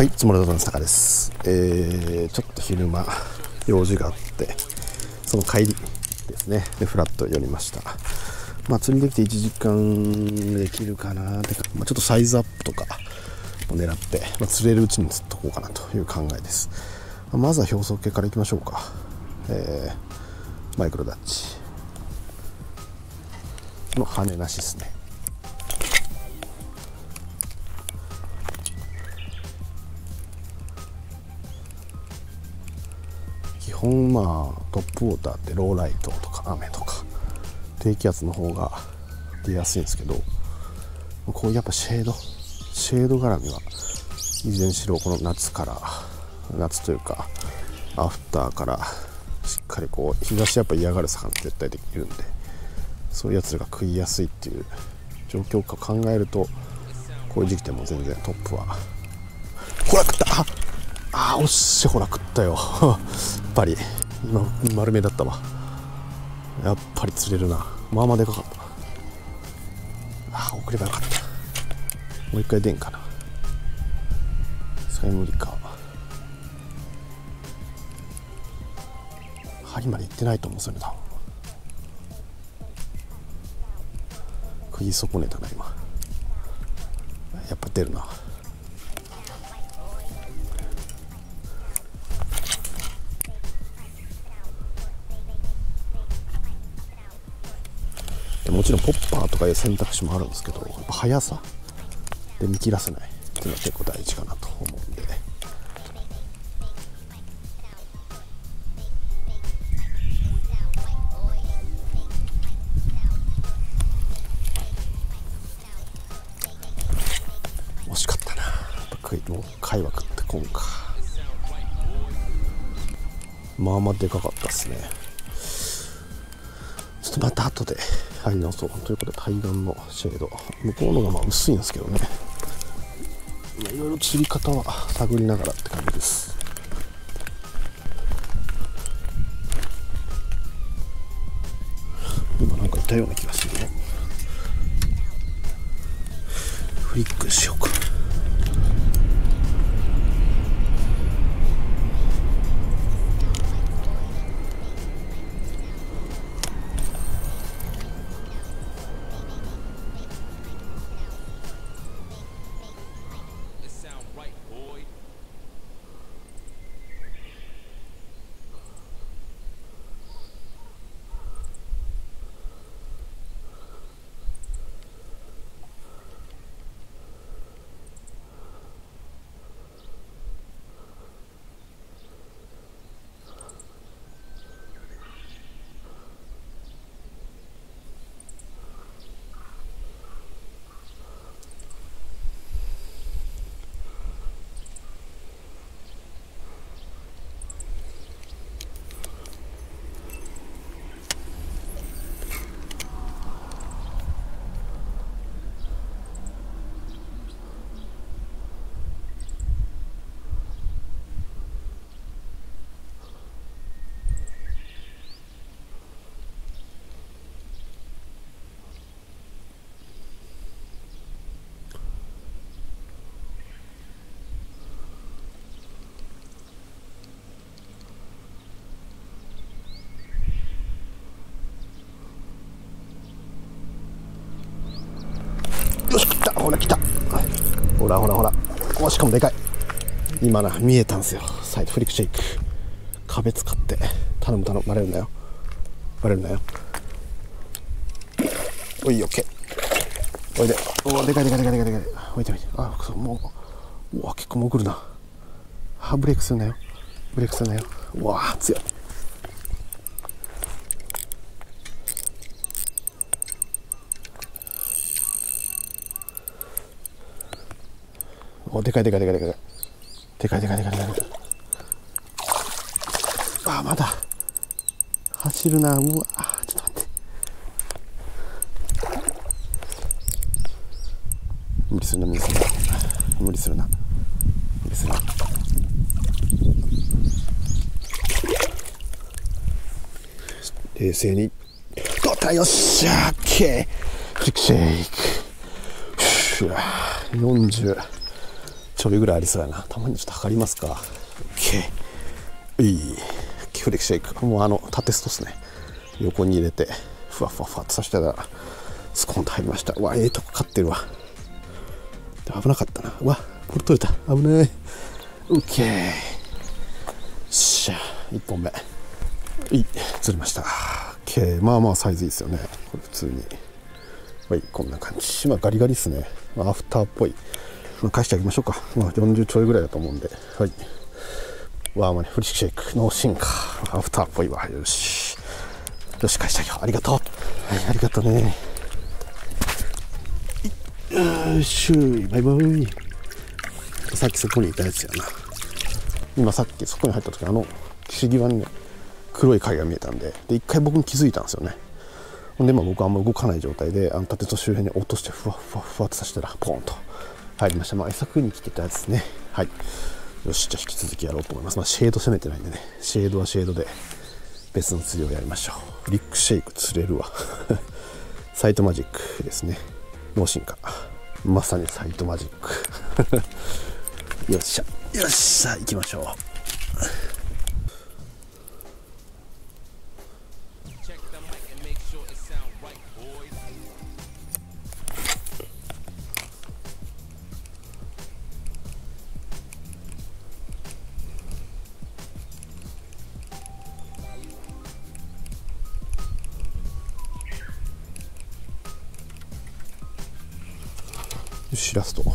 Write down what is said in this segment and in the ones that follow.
はい、つもりの坂です。えー、ちょっと昼間、用事があって、その帰りですね、で、フラット寄りました。まあ、釣りできて1時間できるかなってか、まあ、ちょっとサイズアップとかを狙って、まあ、釣れるうちに釣っとこうかなという考えです。まあまずは表層系からいきましょうか。えー、マイクロダッチの羽なしですね。基本まあトップウォーターってローライトとか雨とか低気圧の方が出やすいんですけどこうやっぱシェードシェード絡みはいずれにしろこの夏から夏というかアフターからしっかりこう日差しやっぱ嫌がる魚って絶対できるんでそういうやつらが食いやすいっていう状況か考えるとこういう時期でも全然トップはほら食った。あーおっしほら食ったよ。やっぱり。今丸めだったわ。やっぱり釣れるな。まあまあでかかった。ああ送ればよかった。もう一回出んかな。それ無理か。針まで行ってないと思うんですよね多分。食い損ねたな今。やっぱ出るな。もちろんポッパーとかいう選択肢もあるんですけどやっぱ速さで見切らせないっていうのは結構大事かなと思うんで。惜しかったな。やっぱ食いもう貝は食ってこんか。まあまあでかかったっすね。ちょっとまた後で。はい直そうということで対岸のシェード。向こうのがまあ薄いんですけどね。いろいろ釣り方は探りながらって感じです。今なんかいたような気がするね。フリックしようか。らほらほら。おしかもでかい。今な見えたんすよ。サイドフリックシェイク。壁使って頼む頼む。バレるなよ。バレるなよ。おいオッケー。おいで。おおでかいでかいでかいでかいでかい。おいでおいであそうもううわ結構潜るな。あブレークするなよ。ブレークするなよ。うわ強い。お、でかいでかいでかいでかい。でかいでかいでかいでかい。あ、まだ。走るな、うわ、ちょっと待って。無理するな、無理するな。無理するな。無理するな。冷静に。取ったよっしゃオッケーフリックシェイク。40。ちょいぐらいありそうやな。たまにちょっと測りますか。OK いい。フレキシェイクもうあの縦ストっすね。横に入れて。ふわふわふわっと。させたらスコーンと入りました。うわええー、とこ勝ってるわ。危なかったな。うわこれ取れた。危ない。OK よっしゃ1本目。い釣りました。OK まあまあサイズいいですよね。これ普通に。はいこんな感じ。まあガリガリっすね。アフターっぽい。まあ、返してあげましょうか。まあ、40ちょいぐらいだと思うんで。はい。わーまね、フリックシェイク、ノーシンカー、アフターっぽいわ。よし。よし、返してあげよう。ありがとう。はい、ありがとうね。よしバイバイ。さっきそこにいたやつやな。今さっきそこに入った時、あの、岸際にね、黒い影が見えたんで、で、一回僕に気づいたんですよね。ほんで、まあ僕はあんま動かない状態で、あの、縦と周辺に落として、ふわふわふわってさせたら、ポンと。入りました。まあ、餌食いに来てたやつですね。はい。よし、じゃあ引き続きやろうと思います。まあ、シェード攻めてないんでね、シェードはシェードで別の釣りをやりましょう。リックシェイク釣れるわ。サイトマジックですね。脳進化。まさにサイトマジック。よっしゃ。よっしゃ、行きましょう。しラスト。OK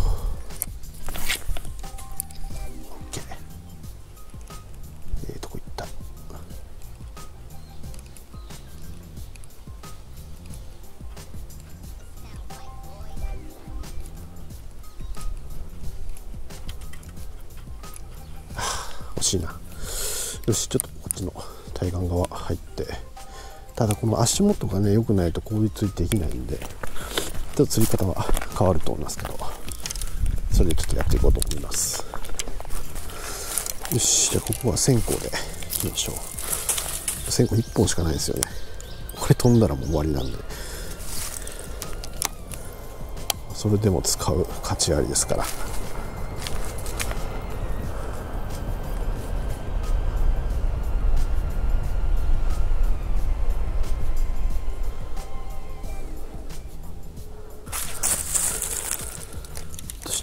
えー、どこ行った？惜しいな。よしちょっとこっちの対岸側入って。ただこの足元がね良くないとこういできないんで。ちょっと釣り方は変わると思いますけど。それでちょっとやっていこうと思います。よしじゃあここは線香でいきましょう。線香1本しかないですよね。これ飛んだらもう終わりなんで。それでも使う価値ありですから。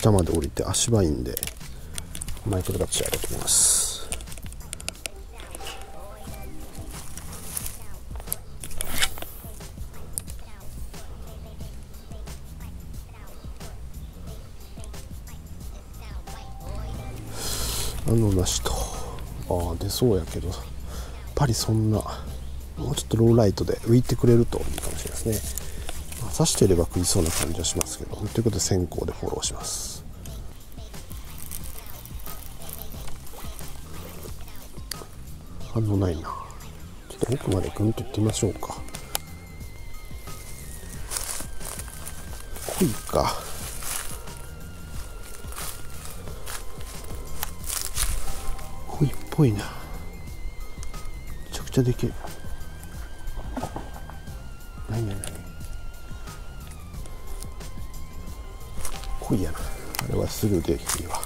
下まで降りて足場インでマイクロタッチやろうと思います。あのなしと。ああ出そうやけどやっぱりそんなもうちょっとローライトで浮いてくれるといいかもしれないですね。刺してれば食いそうな感じはしますけどということで先行でフォローします。反応ないな。ちょっと奥までグンといってみましょうか。濃いか。濃いっぽいな。めちゃくちゃできる何何何やな。あれはスルーでいいわ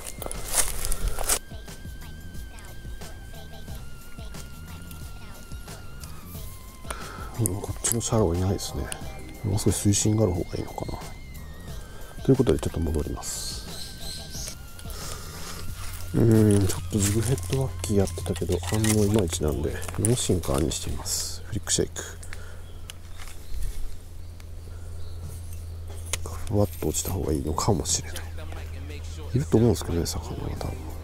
こっちのシャローいないですね。もう少し水深がある方がいいのかな。ということでちょっと戻ります。うんちょっとジグヘッドワッキーやってたけど反応いまいちなんでノーシンカーにしてみます。フリックシェイク。ふわっと落ちた方がいいのかもしれない。いると思うんですけどね魚は多分。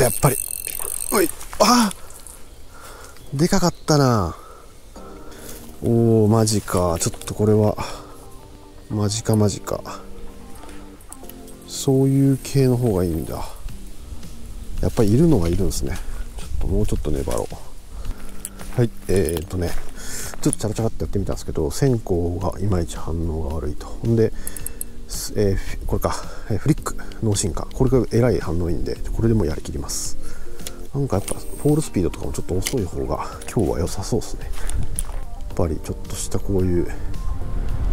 ったやっぱり。おいあでかかったな。おおマジか。ちょっとこれは。マジかマジか。そういう系の方がいいんだ。やっぱりいるのはいるんですね。ちょっともうちょっと粘ろう。はいえー、っとね。ちょっとチャラチャラってやってみたんですけど線香がいまいち反応が悪いと。ほんで、えー、これか、え、フリック。脳進化。これがえらい反応いいんでこれでもやりきります。なんかやっぱフォールスピードとかもちょっと遅い方が今日は良さそうですね。やっぱりちょっとしたこういう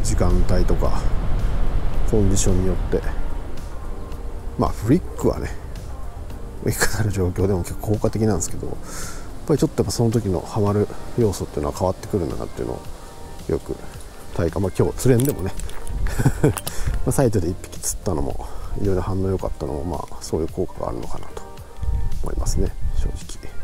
時間帯とかコンディションによって。まあフリックはねいかなる状況でも結構効果的なんですけどやっぱりちょっとやっぱその時のハマる要素っていうのは変わってくるんだなっていうのをよく体感。まあ今日釣れんでもね。まサイトで1匹釣ったのもいろいろ反応良かったのもまあそういう効果があるのかなと思いますね正直。